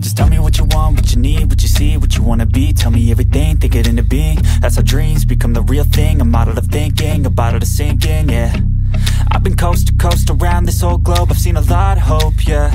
Just tell me what you want, what you need, what you see, what you wanna be Tell me everything, think it into being That's how dreams become the real thing A model of thinking, a bottle to sink in, yeah I've been coast to coast around this whole globe I've seen a lot of hope, yeah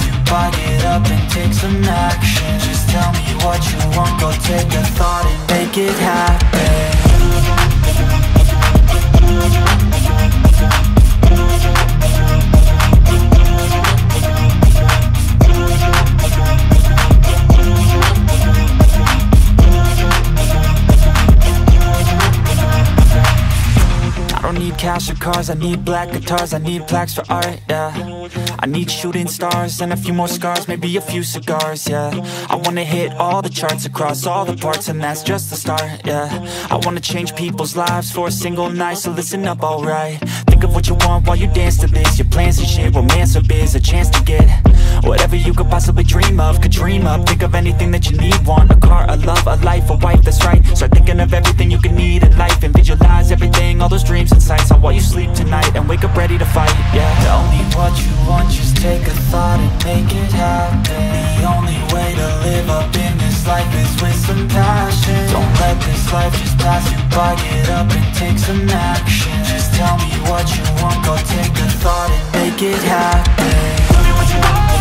by Get up and take some action. Just tell me what you want, go take a thought and make it happen cash or cars, I need black guitars, I need plaques for art, yeah. I need shooting stars and a few more scars, maybe a few cigars, yeah. I wanna hit all the charts across all the parts and that's just the start, yeah. I wanna change people's lives for a single night, so listen up, alright. Think of what you want while you dance to this. Your plans and shit, romance or biz, a chance to get Whatever you could possibly dream of, could dream up. Think of anything that you need, want A car, a love, a life, a wife, that's right. Start thinking of everything you can need in life And visualize everything, all those dreams and sights. On while you sleep tonight and wake up ready to fight, yeah. Tell me what you want, just take a thought and make it happen. The only way to live up in this life is with some passion. Don't let this life just pass you by. Get up and take some action. Just tell me what you want, go take a thought and make it happen. Tell me what you want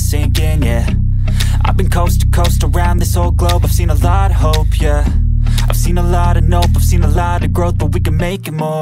thinking, to sink in, yeah. I've been coast to coast around this whole globe. I've seen a lot of hope, yeah. I've seen a lot of nope, I've seen a lot of growth But we can make it more,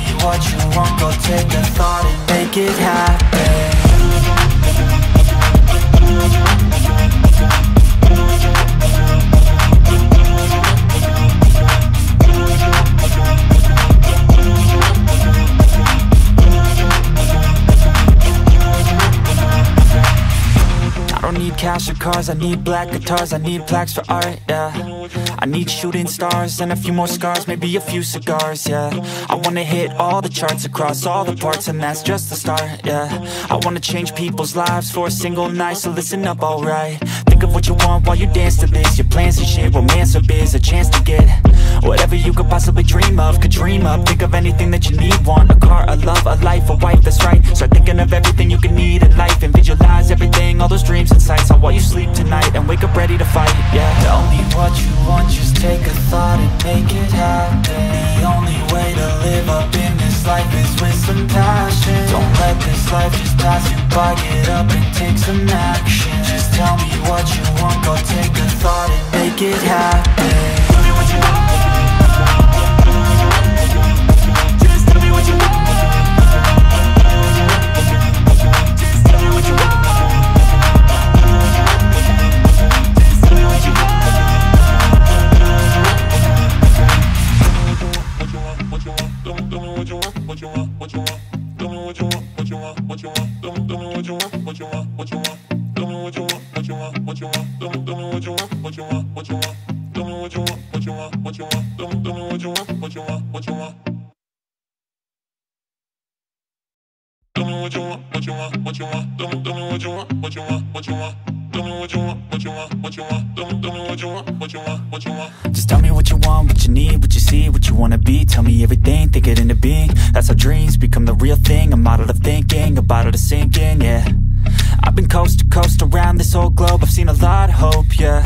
what you want, go take a thought and make it happen cash or cars, I need black guitars, I need plaques for art, yeah. I need shooting stars and a few more scars, maybe a few cigars, yeah. I wanna hit all the charts across all the parts and that's just the start, yeah. I wanna change people's lives for a single night, so listen up, alright. Think of what you want while you dance to this. Your plans and shit, romance or biz, a chance to get Whatever you could possibly dream of, could dream up. Think of anything that you need, want A car, a love, a life, a wife, that's right. Start thinking of everything you can need in life And visualize everything, all those dreams and sights. On while you sleep tonight and wake up ready to fight, yeah. Tell me what you want, just take a thought and make it happen. The only way to live up in this life is with some passion. Don't let this life just pass you by. Get up and take some action. Just tell me what you want, go take a thought and make it happen Become the real thing A model of thinking, a bottle to sink in, yeah. I've been coast to coast around this whole globe I've seen a lot of hope, yeah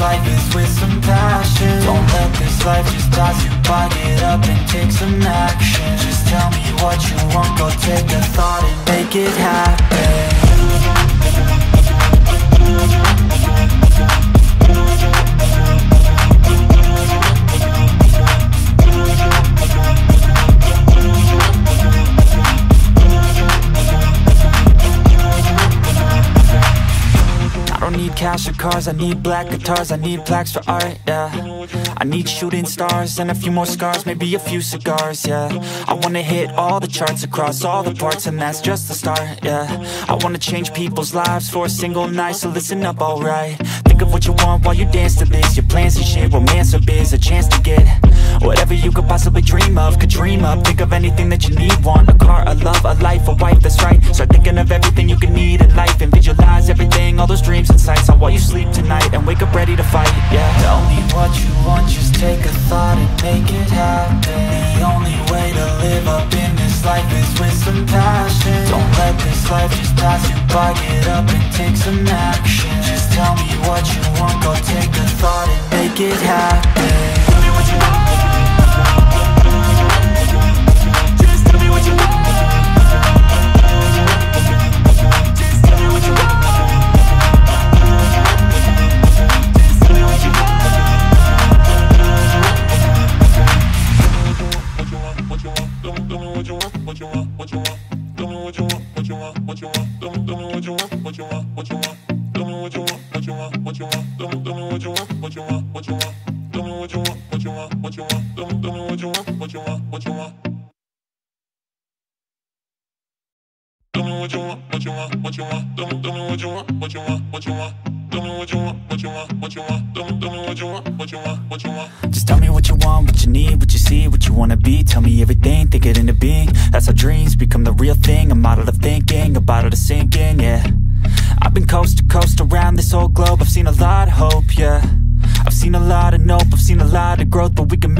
life is with some passion. Don't let this life just toss you. By, get up and take some action. Just tell me what you want, go take a thought and make it happen cash or cars, I need black guitars I need plaques for art, yeah. I need shooting stars and a few more scars Maybe a few cigars, yeah. I wanna hit all the charts across all the parts And that's just the start, yeah. I wanna change people's lives for a single night So listen up, alright. Think of what you want while you dance to this. Your plans and shit, romance or biz A chance to get whatever you could possibly dream of Could dream up, think of anything that you need Want a car, a love, a life, a wife, that's right. Start thinking of everything you could need in life And visualize everything, all those dreams and sights On while you sleep tonight and wake up ready to fight, yeah. Tell me what you want, just take a thought and make it happen. The only way to live up in this life is with some passion. Don't let this life just pass you by, get up and take some action. Just tell me what you want, go take a thought and make it happen. Tell me what you want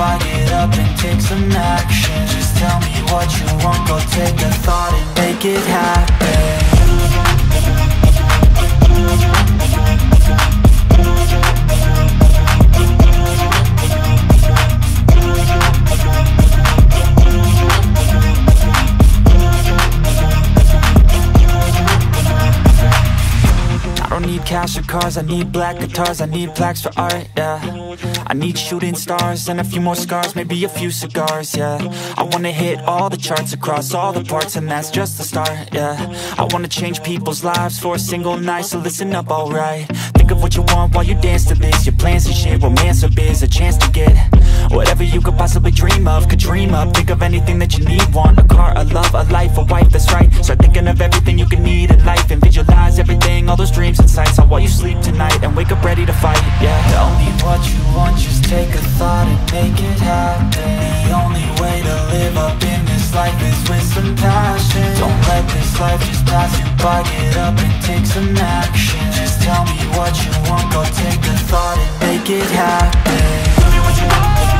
by, get up and take some action. Just tell me what you want, go take a thought and make it happen cash or cars, I need black guitars I need plaques for art, yeah. I need shooting stars and a few more scars Maybe a few cigars, yeah. I wanna hit all the charts across all the parts And that's just the start, yeah. I wanna change people's lives for a single night So listen up, alright. Think of what you want while you dance to this. Your plans and shit, romance or biz A chance to get whatever you could possibly dream of. Could dream up, think of anything that you need. Want a car, a love, a life, a wife, that's right. Start thinking of everything you could need in life And visualize everything, all those dreams and sights On while you sleep tonight and wake up ready to fight, yeah. Tell me what you want, just take a thought and make it happen. The only way to live up in this life is with some passion. Don't let this life just pass you by, get up and take some action. Just tell me what you want, go take a thought and make it happen. Tell me what you want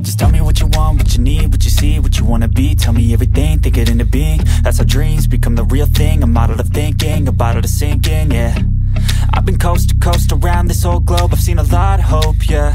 Just tell me what you want, what you need, what you see, what you wanna be Tell me everything, think it into being That's how dreams become the real thing model of thinking, a bottle to sink in, yeah I've been coast to coast around this whole globe I've seen a lot of hope, yeah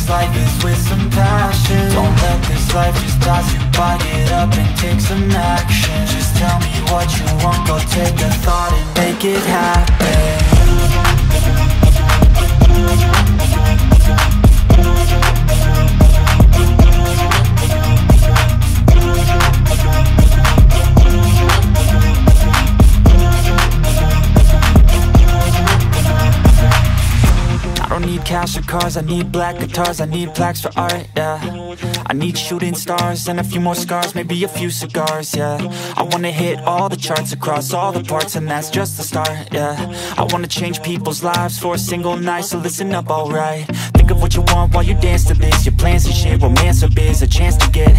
this life is with some passion. Don't let this life just pass you by, get up and take some action. Just tell me what you want, go take a thought and make it happen need cash or cars, I need black guitars, I need plaques for art, yeah. I need shooting stars and a few more scars, maybe a few cigars, yeah. I wanna hit all the charts across all the parts and that's just the start, yeah. I wanna change people's lives for a single night, so listen up, alright. Think of what you want while you dance to this, your plans and shit, romance or biz, a chance to get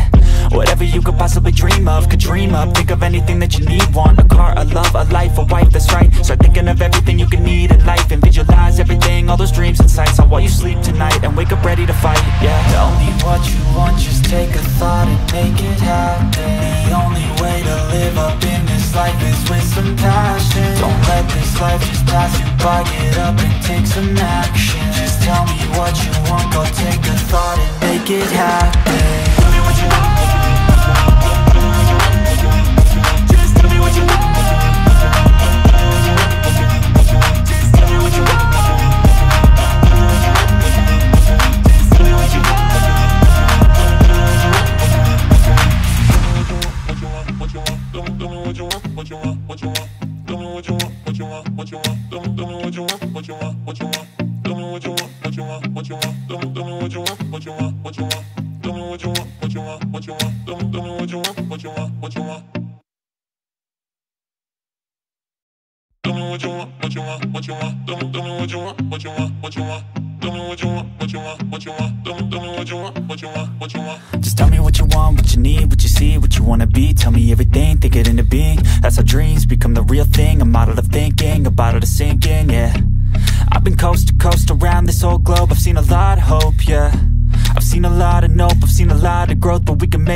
Whatever you could possibly dream of, could dream up Think of anything that you need, want a car, a love, a life, a wife, that's right. Start thinking of everything you can need in life And visualize everything, all those dreams and sights. So while you sleep tonight and wake up ready to fight, yeah. Tell me what you want, just take a thought and make it happen. The only way to live up in this life is with some passion. Don't let this life just pass you by, get up and take some action. Just tell me what you want, go take a thought and make it happen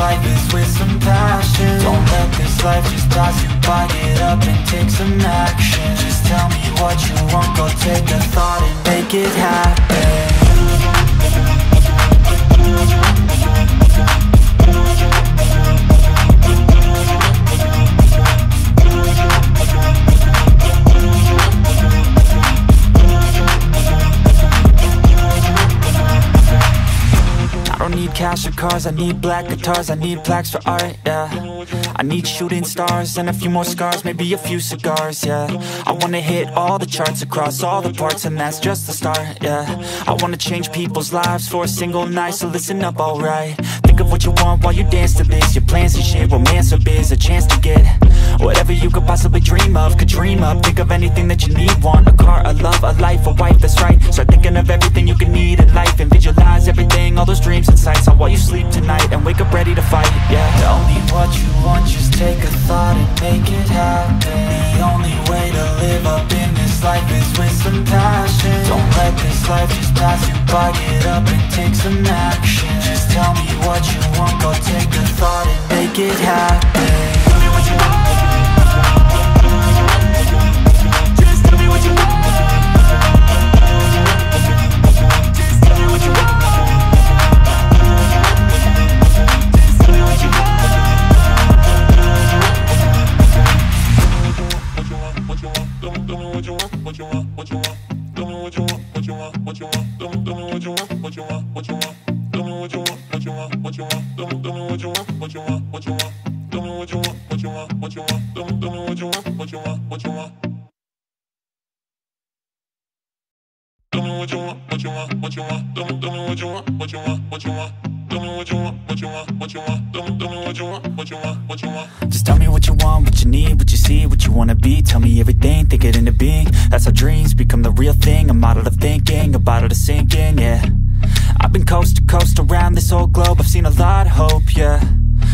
life is with some passion. Don't let this life just pass you by, get up and take some action. Just tell me what you want, go take a thought and make it happen cash or cars, I need black guitars, I need plaques for art, yeah. I need shooting stars and a few more scars, maybe a few cigars, yeah. I wanna hit all the charts across all the parts and that's just the start, yeah. I wanna change people's lives for a single night, so listen up, alright. Think of what you want while you dance to this. Your plans and shit, romance or biz, a chance to get Whatever you could possibly dream of, could dream up Think of anything that you need, want a car, a love, a life, a wife, that's right. Start thinking of everything you can need in life. And visualize everything, all those dreams and sights So while you sleep tonight and wake up ready to fight, yeah. Tell me what you want, just take a thought and make it happen. The only way to live up in this life is with some passion. Don't let this life just pass you by, get up and take some action. Just Just tell me what you want, go take a thought and make it happen. Tell me what you want tell me what you want, what you want, what you want, tell me, tell me what you want, what you want, what you want, tell me what you want, what you want, what you want, tell me, tell me what you want, what you want, what you want. Tell me what you want, what you want, what you want. Tell me, tell me what you want, what you want, what you want. Just tell me what you want, what you need, what you see, what you wanna be Tell me everything, think it into being That's how dreams become the real thing A model of thinking, a bottle to sink in, yeah I've been coast to coast around this whole globe. I've seen a lot hope, yeah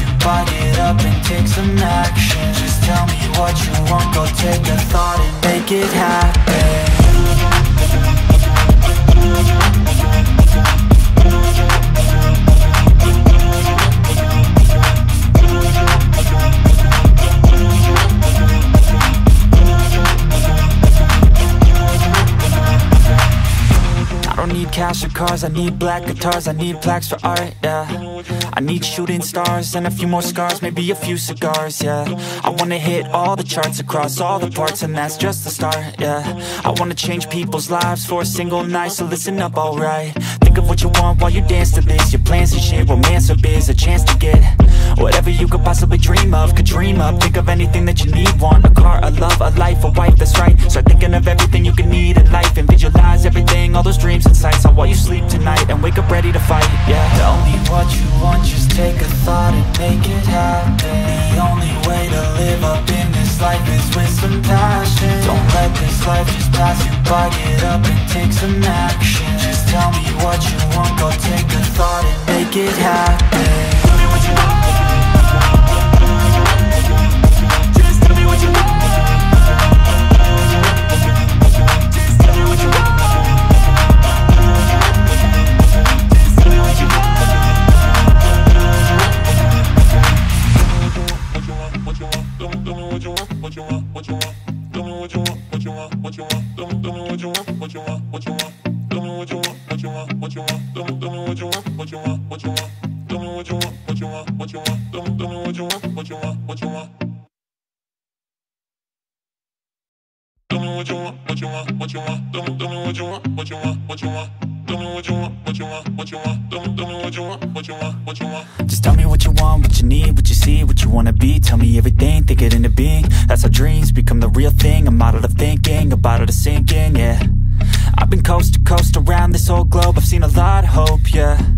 you by, it up and take some action. Just tell me what you want, go take a thought and make it happen cash or cars, I need black guitars, I need plaques for art, yeah. I need shooting stars and a few more scars, maybe a few cigars, yeah. I wanna hit all the charts across all the parts and that's just the start, yeah. I wanna change people's lives for a single night, so listen up, alright. Think of what you want while you dance to this, your plans and shit, romance or biz, a chance to get Whatever you could possibly dream of, could dream up Think of anything that you need, want a car, a love, a life, a wife, that's right. Start thinking of everything you could need in life. And visualize everything, all those dreams and sights So while you sleep tonight and wake up ready to fight, yeah. Tell me what you want, just take a thought and make it happen. The only way to live up in this life is with some passion. Don't let this life just pass you by, get up and take some action. Just tell me what you want, go take a thought and make it happen. Tell me what you want what you want what you want me what you want What you want, what you want, tell me, tell me what you want, what you want, what you want. Tell me what you want, what you want, what you want. Tell me, tell me what you want, what you want, what you want. Just tell me what you want, what you need, what you see, what you wanna be Tell me everything, think it into being That's how dreams become the real thing A model of thinking, a bottle to sink in, yeah I've been coast to coast around this whole globe I've seen a lot of hope, yeah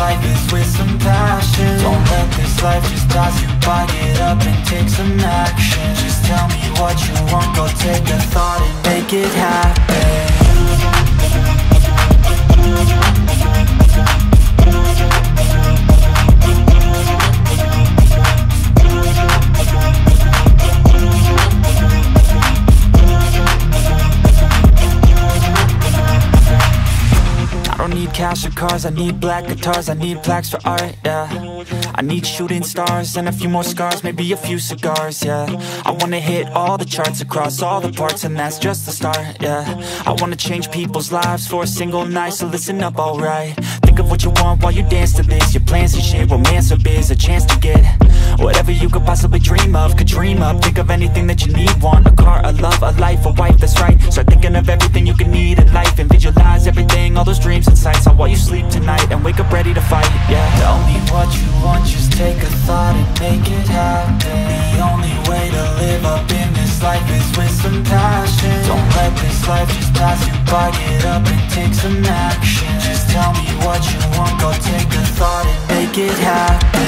life is with some passion. Don't let this life just pass you by, get up and take some action. Just tell me what you want, go take a thought and make it happen don't need cash or cars, I need black guitars, I need plaques for art, yeah. I need shooting stars and a few more scars, maybe a few cigars, yeah. I wanna hit all the charts across all the parts and that's just the start, yeah. I wanna change people's lives for a single night, so listen up, alright. Think of what you want while you dance to this. Your plans and shit, romance or biz A chance to get. Whatever you could possibly dream of Could dream up, think of anything that you need Want a car, a love, a life, a wife, that's right. Start thinking of everything you could need in life And visualize by, get up and take some action. Just tell me what you want, go take a thought and make it happen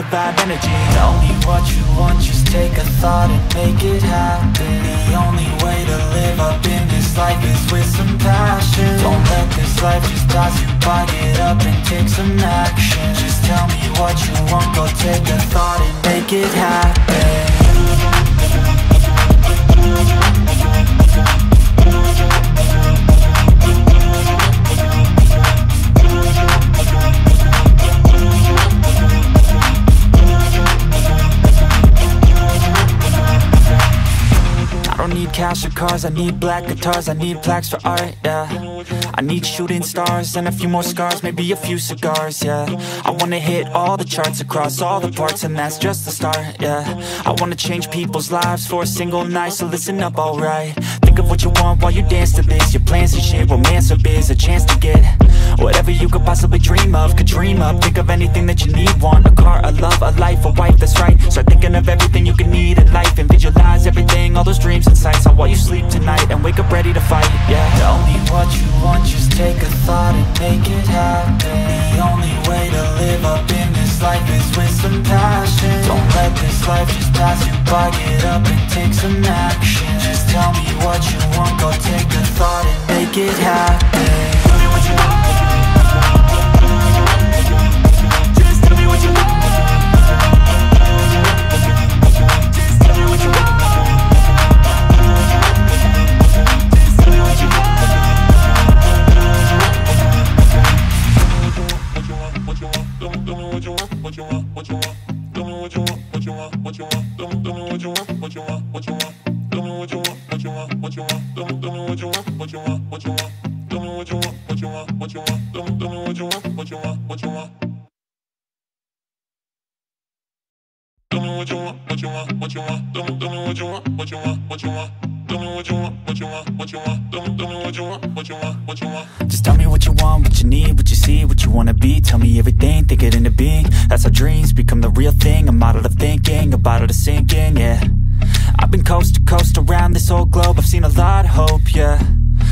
good vibe energy. Tell me what you want, just take a thought and make it happen. The only way to live up in this life is with some passion. Don't let this life just pass you by, get up and take some action. Just tell me what you want, go take a thought and make it happen need cash or cars, I need black guitars, I need plaques for art, yeah. I need shooting stars and a few more scars, maybe a few cigars, yeah. I wanna hit all the charts across all the parts and that's just the start, yeah. I wanna change people's lives for a single night, so listen up, alright. Think of what you want while you dance to this. Your plans and shit, romance or biz, a chance to get Whatever you could possibly dream of, could dream up. Think of anything that you need, want. A car, a love, a life, a wife, that's right. Start thinking of everything you can need in life And visualize everything, all those dreams and sights. All while you sleep tonight and wake up ready to fight, yeah. Tell me what you want, just take a thought and make it happen. The only way to live up in this life is with some passion. Don't let this life just pass you by, get up and take some action. Just tell me what you want, go take a thought and make it happen. Tell me what you want what you want, what you want. Tell me what you want, what you want, what you want. Tell me, what you want, what you want, what you want. Tell me what you want, what you want, what you want. Tell me what you want, what you want, what you want. Tell me what you want, what you want, what you want. Tell me what you want, what you want, what you want. Tell me, tell me what you want, what you want, what you want. Tell me what you want, what you want, what you want. Tell me, tell me what you want, what you want, what you want. Just tell me what you want, what you need, what you see, what you wanna be Tell me everything, think it into being That's how dreams become the real thing A model of thinking, a bottle to sink in, yeah I've been coast to coast around this whole globe I've seen a lot of hope, yeah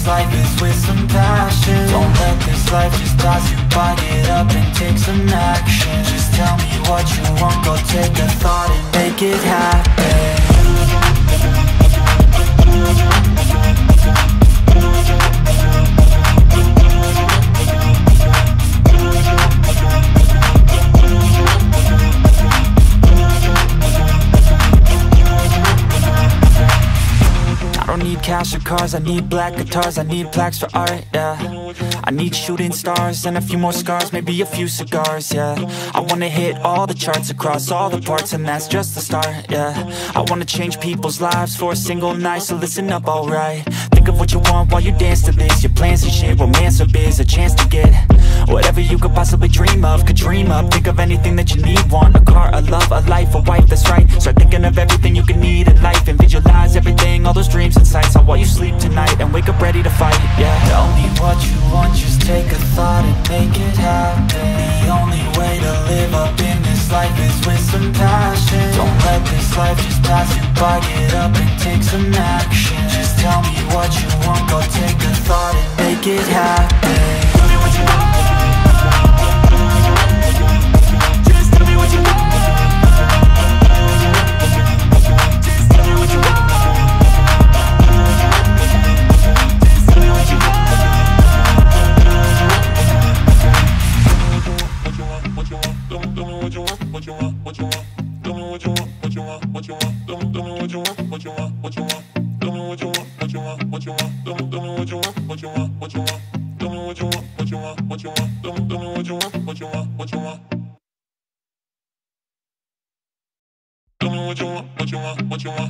this life is with some passion. Don't let this life just pass you by, get up and take some action. Just tell me what you want, go take a thought and make it happen cash or cars, I need black guitars, I need plaques for art, yeah. I need shooting stars and a few more scars, maybe a few cigars, yeah. I wanna hit all the charts across all the parts and that's just the start, yeah. I wanna change people's lives for a single night, so listen up, alright. Think of what you want while you dance to this. Your plans and shit, romance or biz, a chance to get Whatever you could possibly dream of, could dream up. Think of anything that you need, want a car, a love, a life, a wife, that's right. Start thinking of everything you can need in life And visualize everything, all those dreams and sights. How while you sleep tonight and wake up ready to fight, yeah. Tell me what you want, just take a thought and make it happen. The only way to live up in this life is with some passion. Don't let this life just pass you by, get up and take some action. Just tell me what you want, go take a thought and make it happen Just what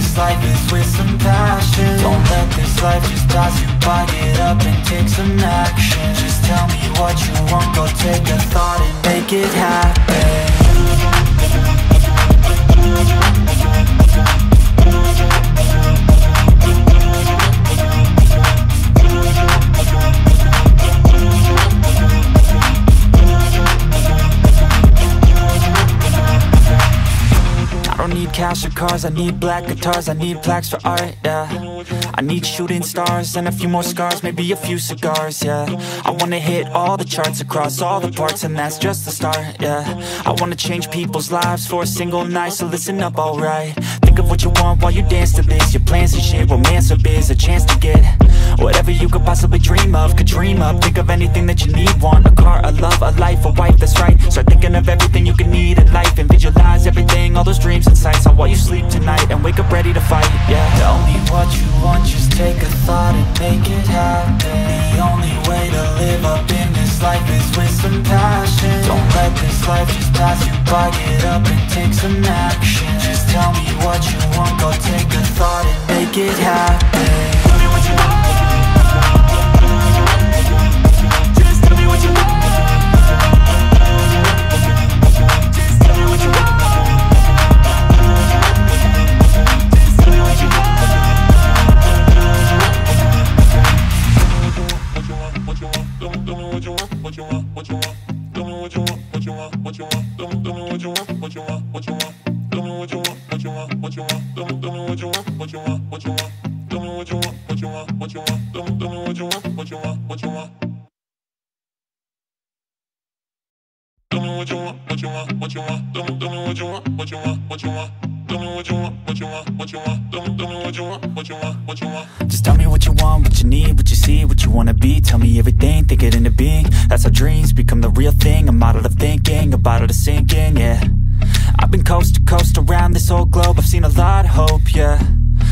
this life is with some passion. Don't let this life just pass you by, get up and take some action. Just tell me what you want, go take a thought and make it happen cash or cars, I need black guitars, I need plaques for art, yeah. I need shooting stars and a few more scars, maybe a few cigars, yeah. I wanna hit all the charts across all the parts and that's just the start, yeah. I wanna change people's lives for a single night, so listen up, alright Think of what you want while you dance to this. Your plans and shit, romance or biz, a chance to get Whatever you could possibly dream of, could dream up Think of anything that you need, want a car, a love, a life, a wife, that's right. Start thinking of everything you can need in life And visualize everything, all those dreams and sights. How while you sleep tonight and wake up ready to fight, yeah. Tell me what you want, just take a thought and make it happen. The only way to live up life is with some passion. Don't let this life just pass you by, get up and take some action. Just tell me what you want, go take a thought and make it happen. Tell me what you want bottle to sink in, yeah. I've been coast to coast around this whole globe. I've seen a lot of hope, yeah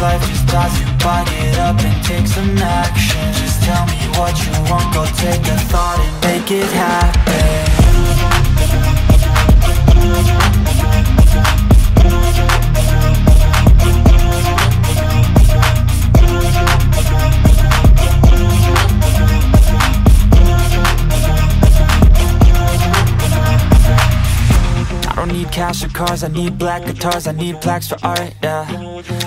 life just pass you by Get up and take some action. Just tell me what you want. Go take a thought and make it happen need cash or cars, I need black guitars, I need plaques for art, yeah.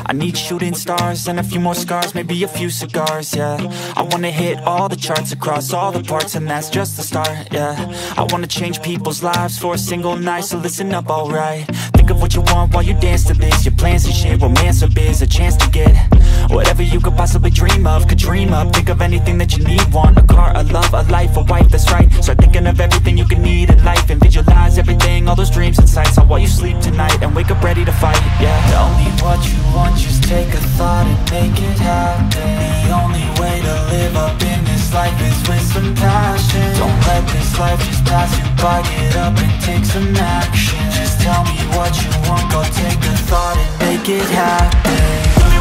I need shooting stars and a few more scars, maybe a few cigars, yeah. I wanna hit all the charts across all the parts and that's just the start, yeah. I wanna change people's lives for a single night, so listen up, alright. Think of what you want while you dance to this. Your plans and shit, romance or biz, a chance to get Whatever you could possibly dream of, could dream up. Think of anything that you need, want A car, a love, a life, a wife, that's right. Start thinking of everything you can need in life And visualize everything, all those dreams and sights On while you sleep tonight and wake up ready to fight, yeah. Tell me what you want, just take a thought and make it happen. The only way to live up in this life is with some passion. Don't let this life just pass you by. Get up and take some action. Just tell me what you want, go take a thought and make it happen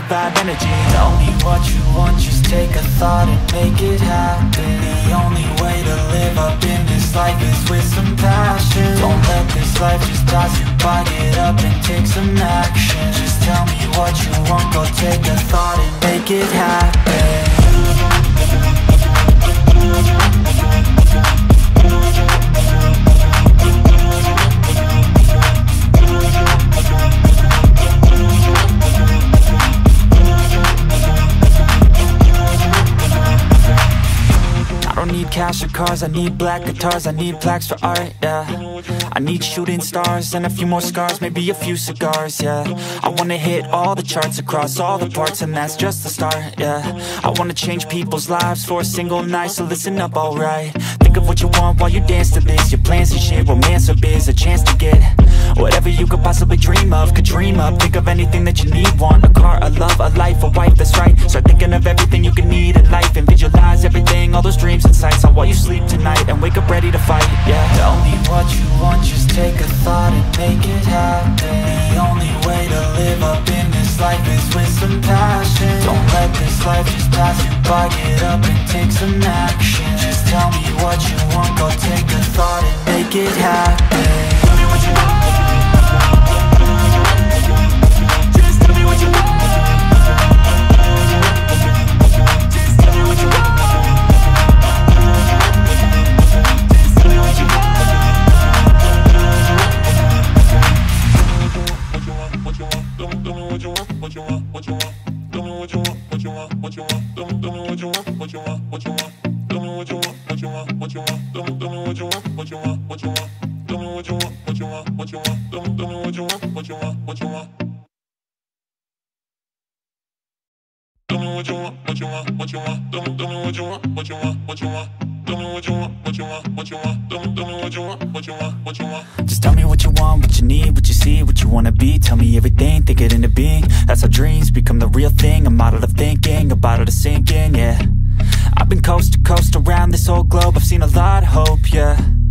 good vibe energy. Tell me what you want, just take a thought and make it happen. The only way to live up in this life is with some passion. Don't let this life just pass you by. Get up and take some action cars, I need black guitars, I need plaques for art, yeah. I need shooting stars and a few more scars, maybe a few cigars, yeah. I wanna hit all the charts across all the parts and that's just the start, yeah. I wanna change people's lives for a single night, so listen up, alright. Think of what you want while you dance to this. Your plans and shit, romance or biz, a chance to get Whatever you could possibly dream of, could dream up. Think of anything that you need, want. A car, a love, a life, a wife, that's right. Start thinking of everything you can need in life And visualize everything, all those dreams and sights On while you sleep tonight and wake up ready to fight, yeah. Tell me what you want, just take a thought and make it happen. The only way to live up in this life is with some passion. Don't let this life just pass you by. Get up and take some action. Just tell me what you want, go take a thought and make it happen you what you want. Tell me, what you want, what you want, what you want. Just tell me what you want, what you need, what you see, what you wanna be Tell me everything, think it into being That's how dreams become the real thing model of thinking, a bottle to sink in, yeah I've been coast to coast around this whole globe I've seen a lot of hope, yeah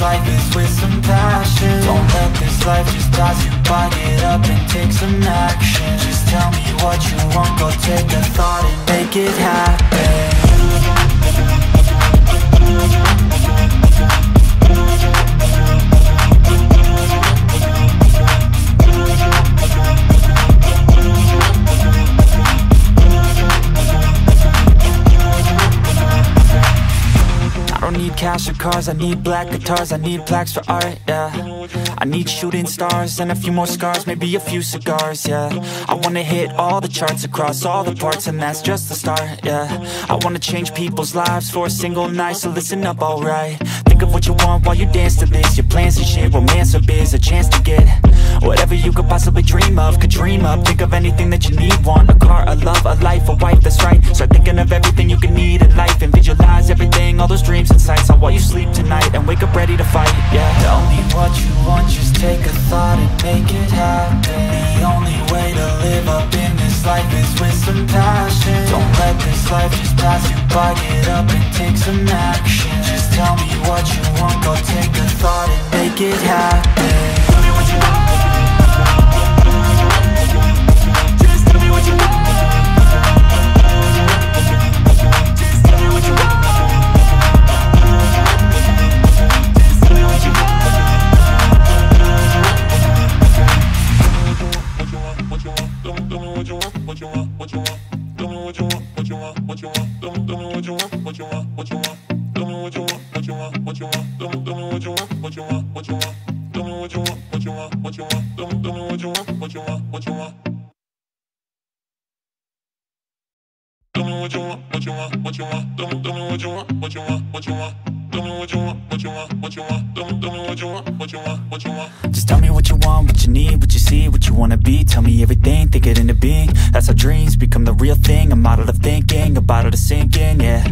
life is with some passion. Don't let this life just pass you by, get up and take some action. Just tell me what you want, go take a thought and make it happen cash or cars, I need black guitars, I need plaques for art, yeah. I need shooting stars and a few more scars, maybe a few cigars, yeah. I wanna hit all the charts across all the parts and that's just the start, yeah. I wanna change people's lives for a single night, so listen up, alright Think of what you want while you dance to this, your plans and shit, romance or biz, a chance to get Whatever you could possibly dream of, could dream up Think of anything that you need, want A car, a love, a life, a wife, that's right. Start thinking of everything you can need in life And visualize everything, all those dreams and sights On while you sleep tonight and wake up ready to fight, yeah. Tell me what you want, just take a thought and make it happen. The only way to live up life is with some passion. Don't let this life just pass you by, get up and take some action. Just tell me what you want, go take a thought and make it happen. Tell me what what you want, what you want, what you want. Tell me, tell me what you want, what you want, what you want. What you want, Just tell me what you want, what you need, what you see, what you wanna be. Tell me everything, think it into being. That's how dreams become the real thing. Model of thinking, a bottle to sink in, yeah.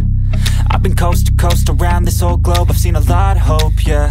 I've been coast to coast around this whole globe. I've seen a lot of hope, yeah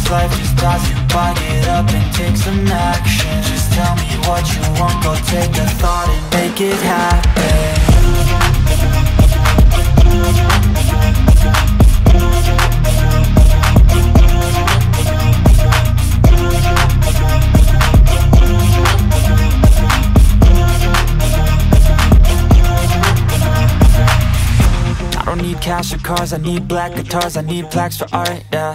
life just pass you by, get up and take some action. Just tell me what you want, go take a thought and make it happen need cash or cars, I need black guitars, I need plaques for art, yeah.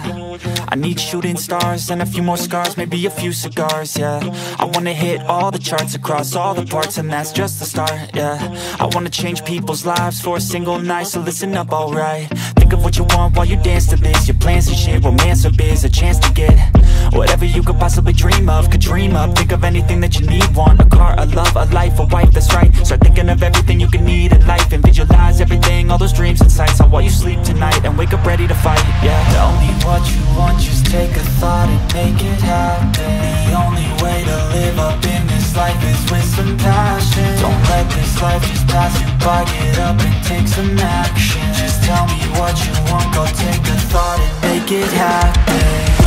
I need shooting stars and a few more scars, maybe a few cigars, yeah. I wanna hit all the charts across all the parts and that's just the start, yeah. I wanna change people's lives for a single night, so listen up, alright. Think of what you want while you dance to this, your plans and shit, romance or biz, a chance to get Whatever you could possibly dream of, could dream up. Think of anything that you need, want. A car, a love, a life, a wife, that's right. Start thinking of everything you can need in life And visualize everything, all those dreams and sights. On while you sleep tonight and wake up ready to fight, yeah. Tell me what you want, just take a thought and make it happen. The only way to live up in this life is with some passion. Don't let this life just pass you by, get up and take some action. Just tell me what you want, go take a thought and make it happen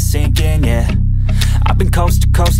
thinking, a bottle to sink in, yeah. I've been coast to coast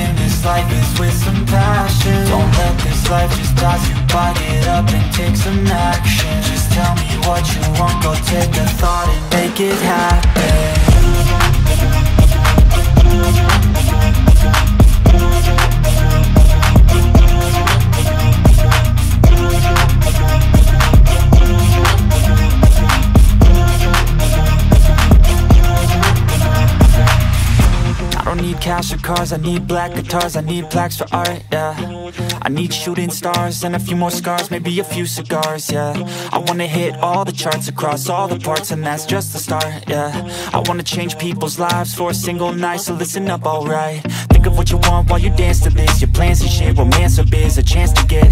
with some passion. Don't let this life just pass you. By Get up and take some action. Just tell me what you want, go take a thought and make it happen cash or cars, I need black guitars, I need plaques for art, yeah. I need shooting stars and a few more scars, maybe a few cigars, yeah. I wanna hit all the charts across all the parts and that's just the start, yeah. I wanna change people's lives for a single night, so listen up, alright. Think of what you want while you dance to this, your plans and shit, romance or biz, a chance to get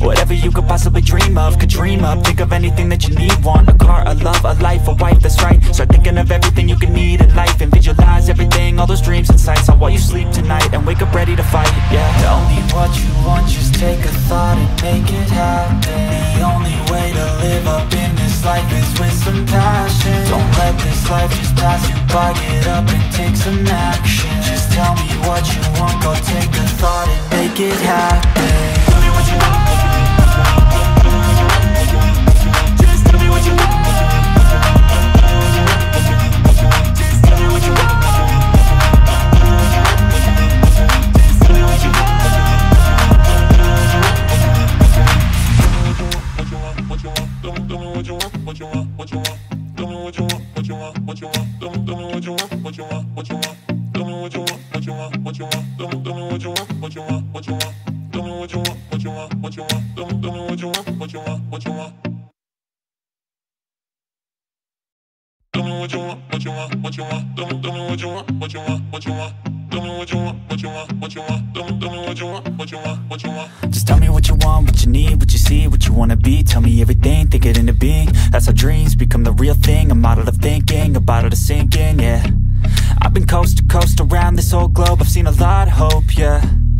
Whatever you could possibly dream of, could dream up. Think of anything that you need, want. A car, a love, a life, a wife, that's right. Start thinking of everything you could need in life And visualize everything, all those dreams and sights. On while you sleep tonight and wake up ready to fight, yeah. Tell me what you want, just take a thought and make it happen. The only way to live up in this life is with some passion. Don't let this life just pass you by, get up and take some action. Just tell me what you want, go take a thought and make it happen Just tell me what you want, what you need, what you see, what you wanna be Tell me everything, think it into being That's how dreams become the real thing A model of thinking, a bottle to sink in, yeah I've been coast to coast around this whole globe I've seen a lot of hope, yeah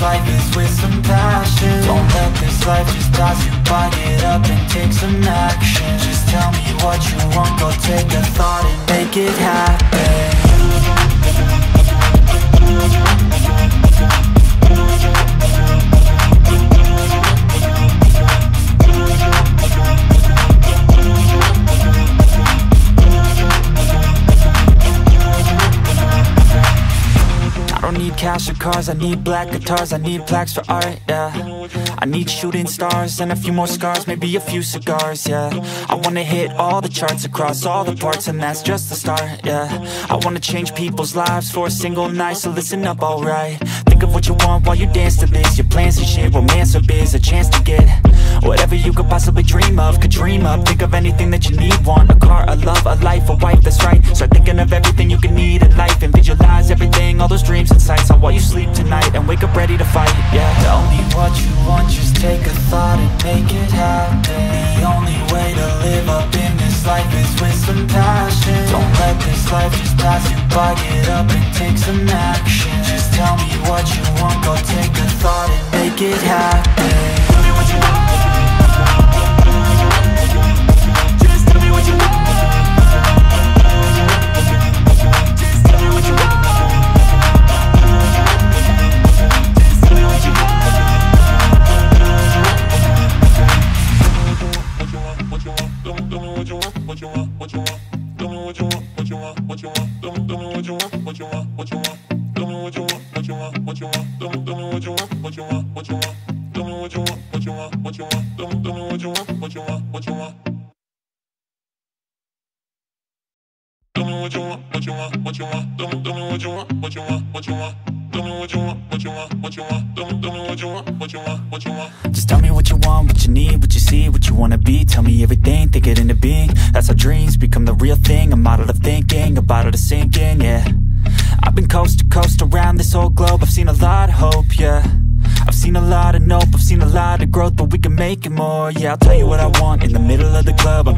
life is with some passion. Don't let this life just pass you. By, get up and take some action. Just tell me what you want, go take a thought and make it happen don't need cash or cars, I need black guitars, I need plaques for art, yeah. I need shooting stars and a few more scars, maybe a few cigars, yeah. I wanna hit all the charts across all the parts and that's just the start, yeah. I wanna change people's lives for a single night, so listen up, alright. Think of what you want while you dance to this. Your plans and shit, romance or biz, a chance to get Whatever you could possibly dream of, could dream up. Think of anything that you need, want A car, a love, a life, a wife, that's right. Start thinking of everything you can need in life And visualize everything, all those dreams and sights On while you sleep tonight and wake up ready to fight, yeah. Tell me what you want, just take a thought and make it happen. The only way to live up in this life is with some passion. Don't let this life just pass you by, get up and take some action. Just tell me what you want, go take a thought and make it happen. Tell me what you want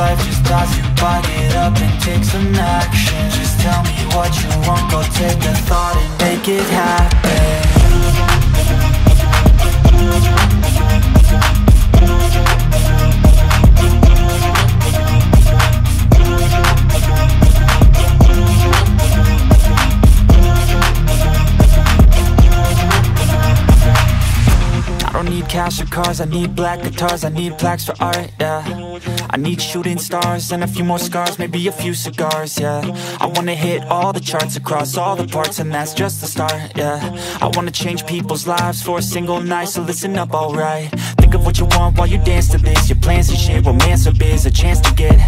life just pass you by, get up and take some action. Just tell me what you want, go take a thought and make it happen cars, I need black guitars, I need plaques for art, yeah. I need shooting stars and a few more scars, maybe a few cigars, yeah. I wanna hit all the charts across all the parts and that's just the start, yeah. I wanna change people's lives for a single night, so listen up, alright. Think of what you want while you dance to this, your plans and shit, romance or biz, a chance to get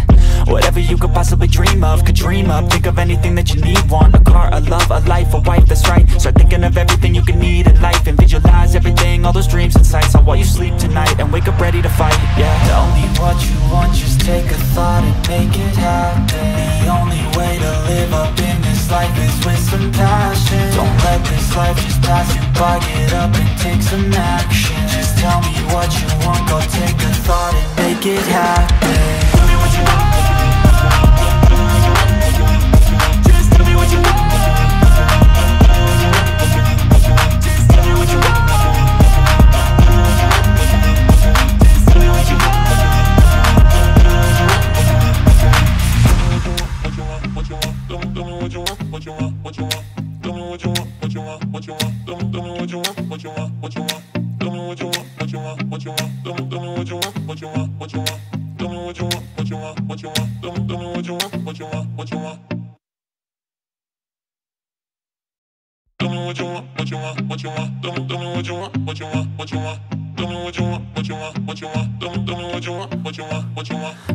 Whatever you could possibly dream of, could dream up. Think of anything that you need, want A car, a love, a life, a wife, that's right. Start thinking of everything you can need in life And visualize everything, all those dreams and sights. On while you sleep tonight and wake up ready to fight, yeah. Tell me what you want, just take a thought and make it happen. The only way to live up in this life is with some passion. Don't let this life just pass you by, get up and take some action. Just tell me what you want, go take a thought and make it happen. Tell me what you want what you want. Tell me, tell me what you want, what you want, what you want.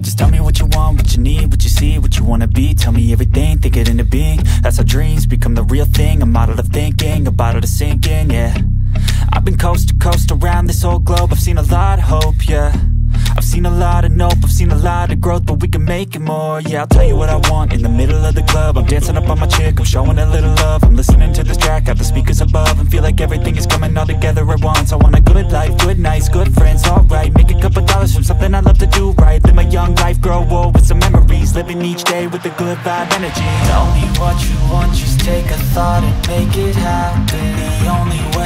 Just tell me what you want, what you need, what you see, what you wanna be Tell me everything, think it into being That's how dreams become the real thing A model of thinking, a bottle to sink in, yeah I've been coast to coast around this whole globe I've seen a lot of hope, yeah I've seen a lot of nope, I've seen a lot of growth But we can make it more, yeah I'll tell you what I want. In the middle of the club I'm dancing up on my chick, I'm showing a little love. I'm listening to this track, got the speakers above And feel like everything is coming all together at once. I want a good life, good nights, good friends, alright. Make a couple dollars from something I love to do right. Live my young life, grow old with some memories. Living each day with a good vibe energy. Tell me what you want, just take a thought and make it happen. The only way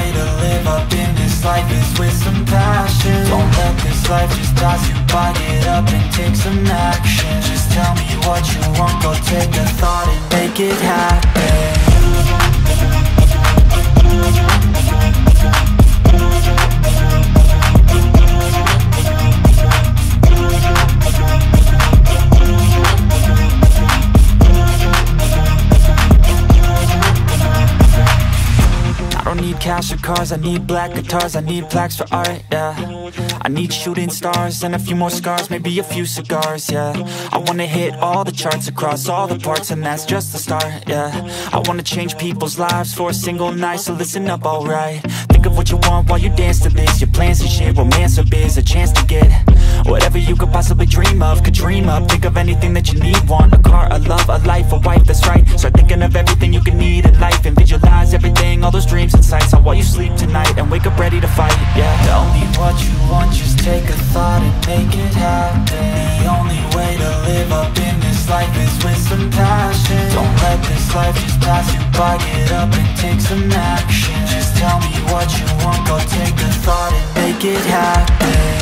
live up in this life is with some passion. Don't let this life just pass you. By, get up and take some action. Just tell me what you want, go take a thought and make it happen need cash or cars, I need black guitars, I need plaques for art, yeah. I need shooting stars and a few more scars, maybe a few cigars, yeah. I wanna hit all the charts across all the parts and that's just the start, yeah. I wanna change people's lives for a single night, so listen up, alright. Think of what you want while you dance to this. Your plans and shit, romance or biz, a chance to get Whatever you could possibly dream of, could dream up. Think of anything that you need, want A car, a love, a life, a wife, that's right. Start thinking of everything you can need in life And visualize everything, all those dreams and sights. On while you sleep tonight and wake up ready to fight, yeah. Tell me what you want, just take a thought and make it happen. The only way to live up in this life is with some passion. Don't let this life just pass you by, get up and take some action. Just tell me what you want, go take a thought and make it happen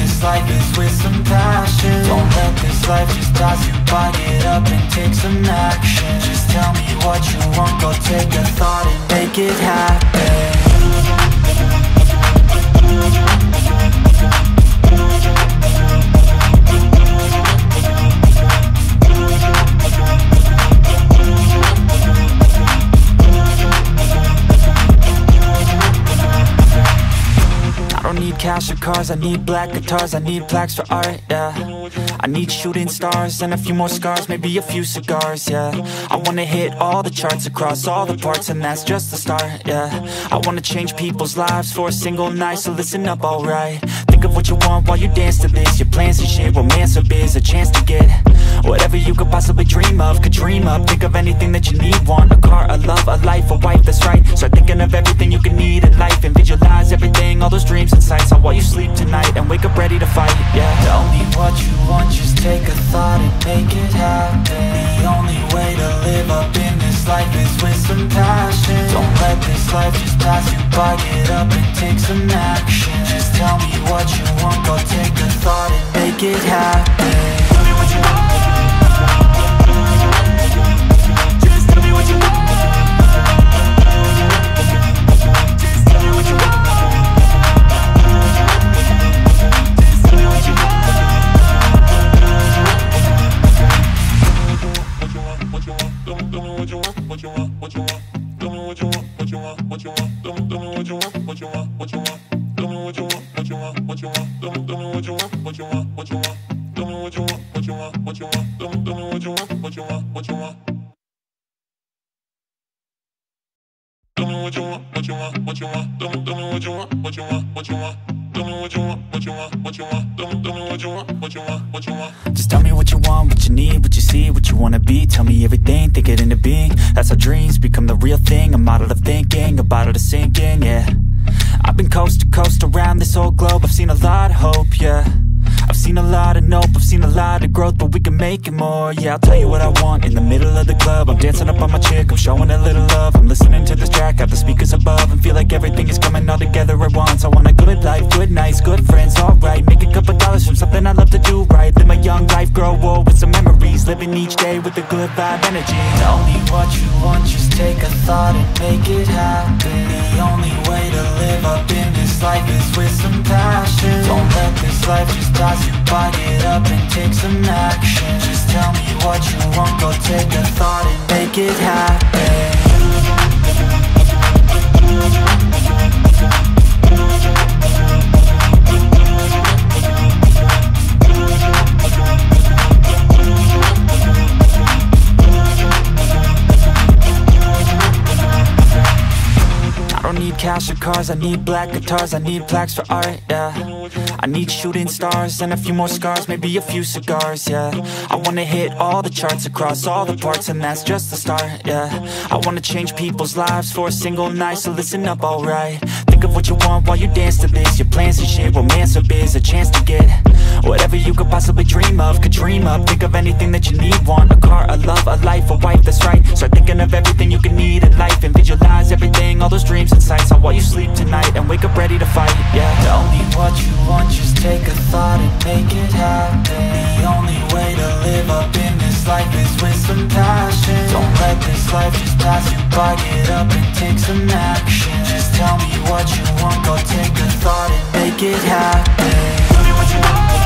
life is with some passion. Don't let this life just toss you. By, get up and take some action. Just tell me what you want, go take a thought and make it happen don't need cash or cars, I need black guitars, I need plaques for art, yeah. I need shooting stars and a few more scars, maybe a few cigars, yeah. I wanna hit all the charts across all the parts and that's just the start, yeah. I wanna change people's lives for a single night, so listen up, alright Think of what you want while you dance to this, your plans and shit, romance or biz, a chance to get Whatever you could possibly dream of, could dream up Think of anything that you need, want, a car, a love, a life, a wife, that's right. Start thinking of everything you can need in life and visualize everything, all those dreams and sights. On while you sleep tonight and wake up ready to fight, yeah. Tell me what you want, just take a thought and make it happen. The only way to live up this life is with some passion. Don't let this life just pass you by, get up and take some action. Just tell me what you want, go take a thought and make it happen. Tell me what you want what you want. Tell me, tell me what you want, what you want, what you want. Just tell me what you want, what you need, what you see, what you wanna be Tell me everything, think it into being That's how dreams become the real thing A model of thinking, a bottle to sinking, yeah I've been coast to coast around this whole globe I've seen a lot of hope, yeah I've seen a lot of nope, I've seen a lot of growth But we can make it more, yeah I'll tell you what I want In the middle of the club, I'm dancing up on my together at once. I want a good life, good nights, good friends, alright. Make a couple dollars from something I love to do right. Live my young life, grow old with some memories. Living each day with a good vibe energy. Tell me what you want, just take a thought and make it happen. The only way to live up in this life is with some passion. Don't let this life just pass you by, get up and take some action. Just tell me what you want, go take a thought and make it happen cash or cars, I need black guitars, I need plaques for art, yeah. I need shooting stars and a few more scars, maybe a few cigars, yeah. I wanna hit all the charts across all the parts and that's just the start, yeah. I wanna change people's lives for a single night, so listen up, alright. Think of what you want while you dance to this. Your plans and shit, romance or biz, a chance to get Whatever you could possibly dream of, could dream up. Think of anything that you need, want A car, a love, a life, a wife, that's right. Start thinking of everything you can need in life And visualize everything, all those dreams and sights. On while you sleep tonight and wake up ready to fight, yeah. Tell me what you want, just take a thought and make it happen. The only way to live up in this life is with some passion. Don't let this life just pass you by. Get up and take some action. Just tell me what you want, go take a thought and make it happen. Tell me what you want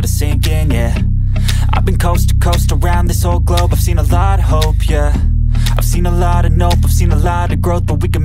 bottle to sink in, yeah. I've been coast to coast around this whole globe. I've seen a lot of hope, yeah. I've seen a lot of nope, I've seen a lot of growth But we can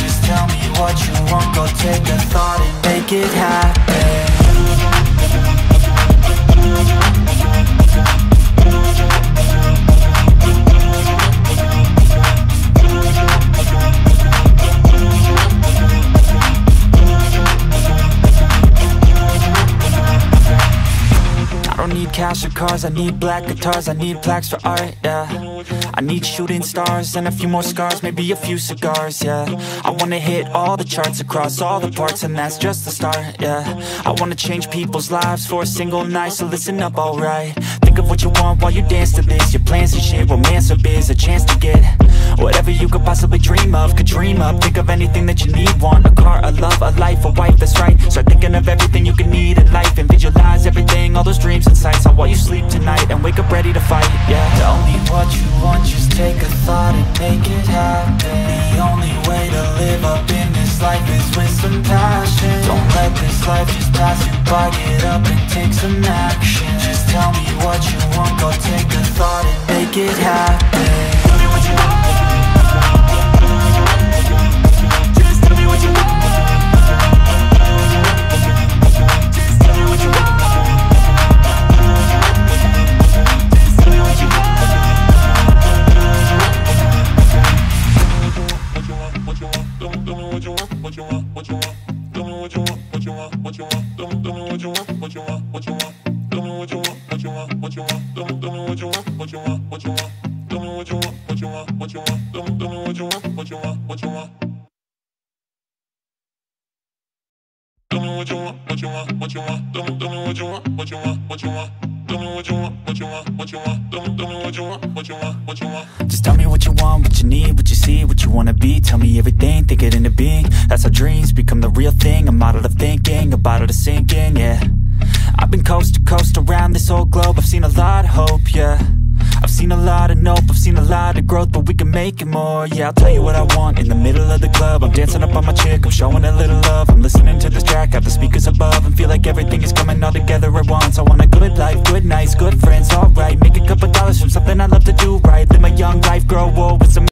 Just tell me what you want, go take a thought and make it happen cash or cars, I need black guitars I need plaques for art, yeah. I need shooting stars and a few more scars Maybe a few cigars, yeah. I wanna hit all the charts across all the parts And that's just the start, yeah. I wanna change people's lives for a single night So listen up, alright. Think of what you want while you dance to this. Your plans and shit, romance or biz A chance to get whatever you could possibly dream of Could dream up, think of anything that you need. Want a car, a love, a life, a wife, that's right. Start thinking of everything you could need in life And visualize everything, all those dreams and sights On while you sleep tonight and wake up ready to fight, yeah. Tell me what you want, just take a thought and make it happen. The only way to live up in this life is with some passion. Don't let this life just pass you by. Get up and take some action. Just tell me what you want, go take a thought and make it happen Make it more. Yeah, I'll tell you what I want. In the middle of the club I'm dancing up on my chick. I'm showing a little love. I'm listening to this track. Got the speakers above And feel like everything is coming all together at once. I want a good life, good nights, good friends, alright Make a couple dollars from something I love to do right. Live my young life, grow old with some